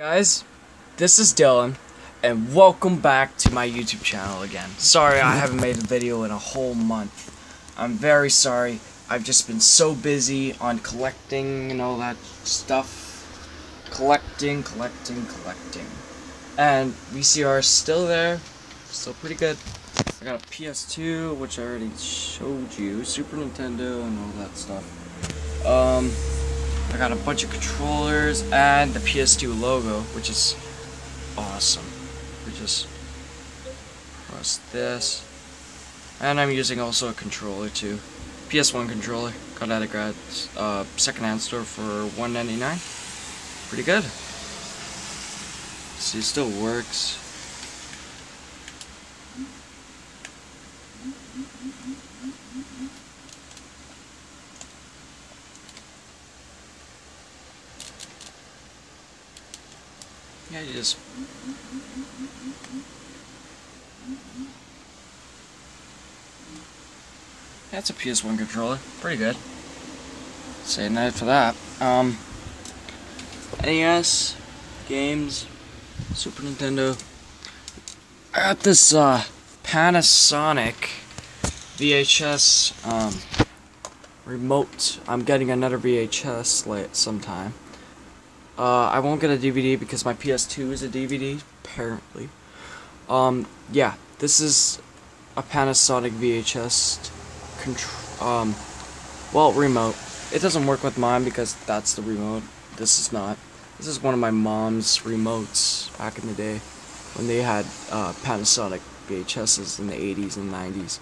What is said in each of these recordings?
Guys, this is Dylan, and welcome back to my YouTube channel again. Sorry I haven't made a video in a whole month. I'm very sorry. I've just been so busy on collecting and all that stuff. Collecting, collecting, collecting. And VCR is still there. Still pretty good. I got a PS2, which I already showed you. Super Nintendo and all that stuff. Um... I got a bunch of controllers and the PS2 logo, which is awesome. We just press this. And I'm using also a controller too. PS1 controller. Got at a grad uh, store for $1.99. Pretty good. See, it still works. Yeah, you just. That's a PS1 controller. Pretty good. Say night for that. Um. NES, games, Super Nintendo. I got this uh, Panasonic VHS um, remote. I'm getting another VHS late sometime. Uh, I won't get a DVD because my PS2 is a DVD, apparently. Um, yeah, this is a Panasonic VHS control, um, well, remote. It doesn't work with mine because that's the remote. This is not. This is one of my mom's remotes back in the day when they had uh, Panasonic VHSs in the 80s and 90s.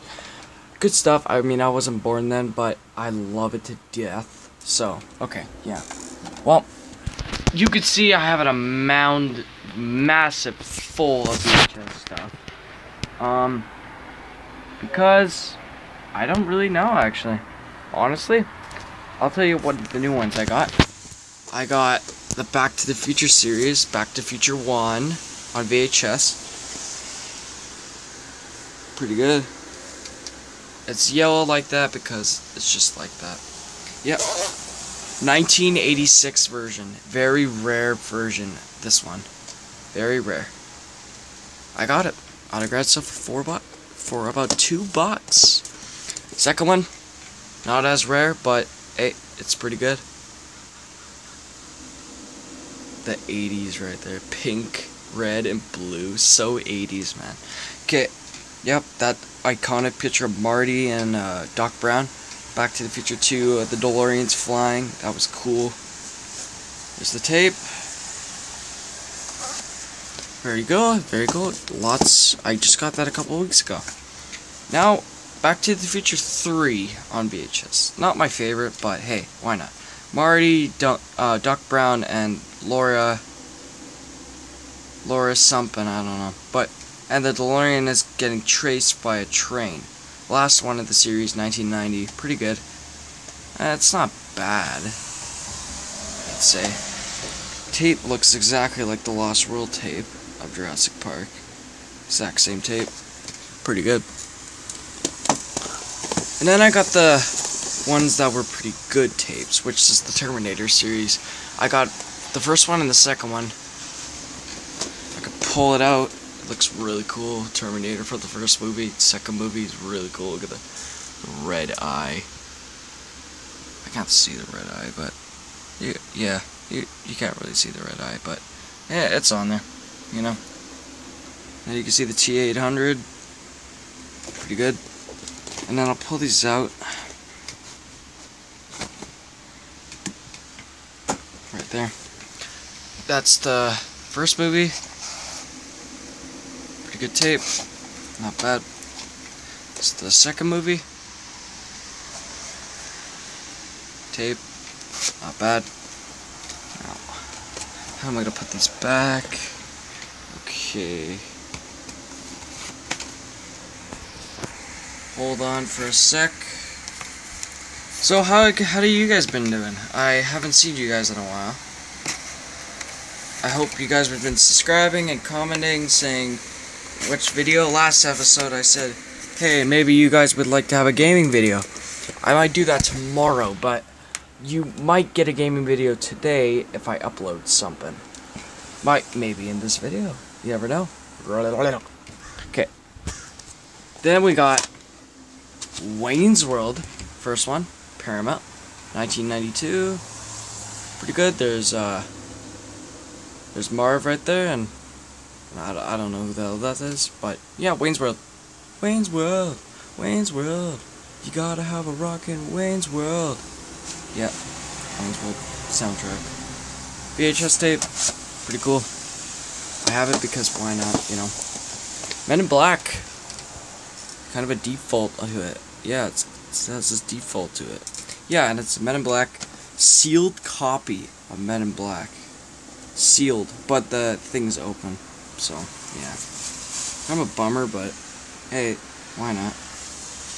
Good stuff. I mean, I wasn't born then, but I love it to death. So, okay, yeah. Well, you could see I have a mound massive full of VHS stuff. Um, because I don't really know actually. Honestly, I'll tell you what the new ones I got. I got the Back to the Future series, Back to Future 1 on VHS. Pretty good. It's yellow like that because it's just like that. Yep. 1986 version. Very rare version, this one. Very rare. I got it. Autographed stuff for four bucks. For about two bucks. Second one, not as rare, but hey, it's pretty good. The 80s right there. Pink, red, and blue. So 80s, man. Okay, yep, that iconic picture of Marty and uh, Doc Brown. Back to the Future 2, uh, the DeLorean's flying. That was cool. There's the tape. Very good, very good. Lots. I just got that a couple weeks ago. Now, Back to the Future 3 on VHS. Not my favorite, but hey, why not? Marty, Doc, uh, Doc Brown, and Laura. Laura something, I don't know. But, and the DeLorean is getting traced by a train. Last one of the series, 1990. Pretty good. Uh, it's not bad. I'd say. Tape looks exactly like the Lost World tape of Jurassic Park. Exact same tape. Pretty good. And then I got the ones that were pretty good tapes, which is the Terminator series. I got the first one and the second one. I could pull it out. Looks really cool. Terminator for the first movie. Second movie is really cool. Look at the red eye. I can't see the red eye, but you, yeah, you you can't really see the red eye, but yeah, it's on there. You know. And you can see the T800. Pretty good. And then I'll pull these out. Right there. That's the first movie. Pretty good tape. Not bad. It's the second movie. Tape. Not bad. Now, how am I gonna put these back? Okay. Hold on for a sec. So how how do you guys been doing? I haven't seen you guys in a while. I hope you guys have been subscribing and commenting, saying which video. Last episode I said, hey, maybe you guys would like to have a gaming video. I might do that tomorrow, but you might get a gaming video today if I upload something. Might maybe in this video. You never know. Okay. Then we got Wayne's World, first one, Paramount, 1992. Pretty good. There's uh, there's Marv right there, and I, I don't know who the hell that is, but yeah, Wayne's World. Wayne's World, Wayne's World. You gotta have a rockin' Wayne's World. Yeah, Wayne's World soundtrack. VHS tape, pretty cool. I have it because why not, you know. Men in Black, kind of a default to it. Yeah, it's, it has this default to it. Yeah, and it's Men in Black sealed copy of Men in Black. Sealed, but the thing's open. So, yeah. I'm a bummer, but hey, why not?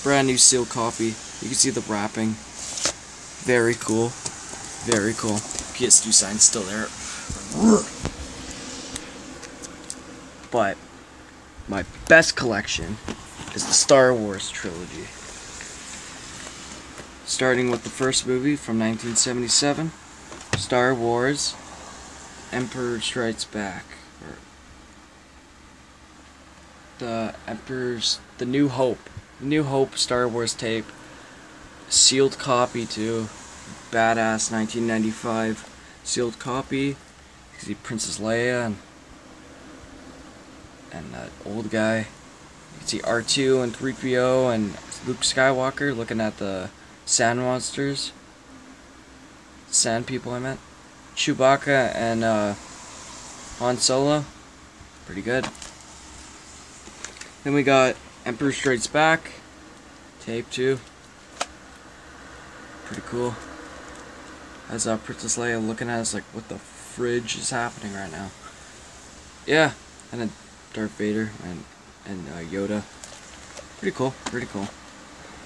Brand new sealed copy. You can see the wrapping. Very cool. Very cool. PS2 sign's still there. But my best collection is the Star Wars trilogy. Starting with the first movie from 1977, Star Wars Emperor Strikes Back. Or the Emperor's The New Hope. New Hope Star Wars tape. Sealed copy too. Badass 1995 sealed copy. You see Princess Leia and and that old guy. You can see R2 and 3PO and Luke Skywalker looking at the sand monsters. Sand people, I meant. Chewbacca and uh, Han Solo. Pretty good. Then we got Emperor Strikes Back. Tape 2. Pretty cool. As uh, Princess Leia looking at us like, what the fridge is happening right now? Yeah, and then Darth Vader and and uh, Yoda. Pretty cool, pretty cool.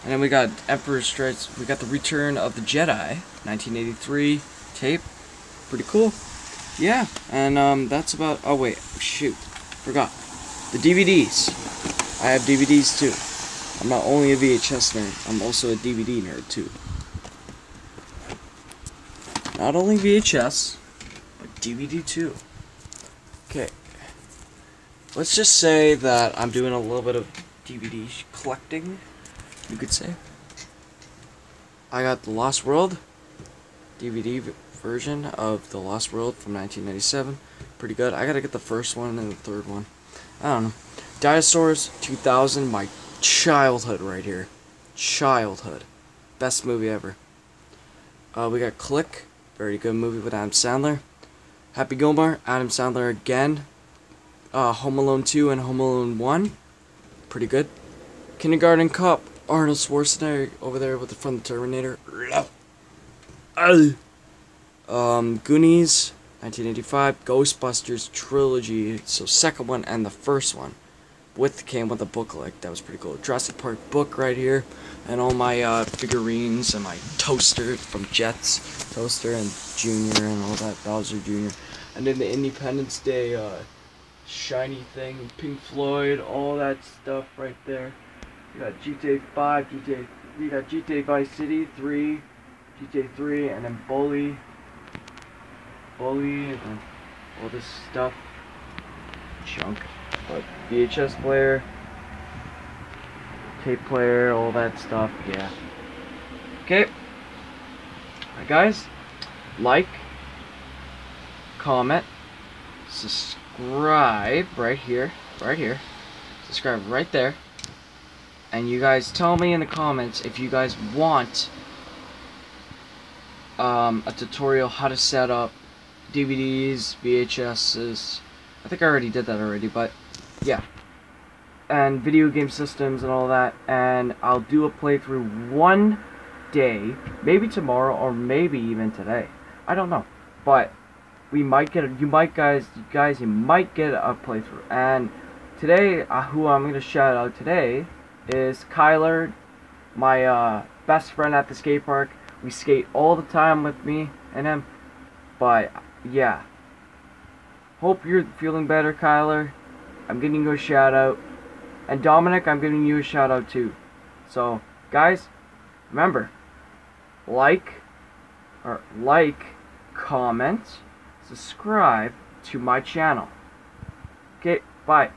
And then we got Emperor Strikes. We got the Return of the Jedi, 1983 tape. Pretty cool. Yeah, and um, that's about. Oh wait, shoot, forgot the DVDs. I have DVDs too. I'm not only a VHS nerd. I'm also a DVD nerd too. Not only VHS, but DVD too. Okay. Let's just say that I'm doing a little bit of DVD collecting, you could say. I got The Lost World DVD version of The Lost World from 1997. Pretty good. I gotta get the first one and the third one. I don't know. Dinosaurs 2000, my childhood right here. Childhood. Best movie ever. Uh, we got Click, very good movie with Adam Sandler. Happy Gilmore, Adam Sandler again. Uh, Home Alone 2 and Home Alone 1, pretty good. Kindergarten Cop, Arnold Schwarzenegger over there with the from the Terminator. Um, Goonies, 1985, Ghostbusters trilogy, so second one and the first one. With came with a book like that was pretty cool. Jurassic Park book right here, and all my uh, figurines and my toaster from Jets, toaster and Junior and all that Bowser Junior, and then the Independence Day uh, shiny thing, Pink Floyd, all that stuff right there. You got GTA 5, GTA, you got GTA Vice City 3, GTA 3, and then Bully, Bully, and all this stuff, junk. But VHS player, tape player, all that stuff, yeah. Okay. Alright guys, like, comment, subscribe right here, right here, subscribe right there, and you guys tell me in the comments if you guys want um, a tutorial how to set up DVDs, VHSs, I think I already did that already, but yeah. And video game systems and all that. And I'll do a playthrough one day, maybe tomorrow or maybe even today. I don't know. But we might get, a, you might guys, you guys, you might get a playthrough. And today, uh, who I'm to shout out today is Kyler, my uh, best friend at the skate park. We skate all the time with me and him. But yeah. Hope you're feeling better, Kyler. I'm giving you a shout out. And Dominic, I'm giving you a shout out too. So, guys, remember, like, or like, comment, subscribe, to my channel. Okay, bye.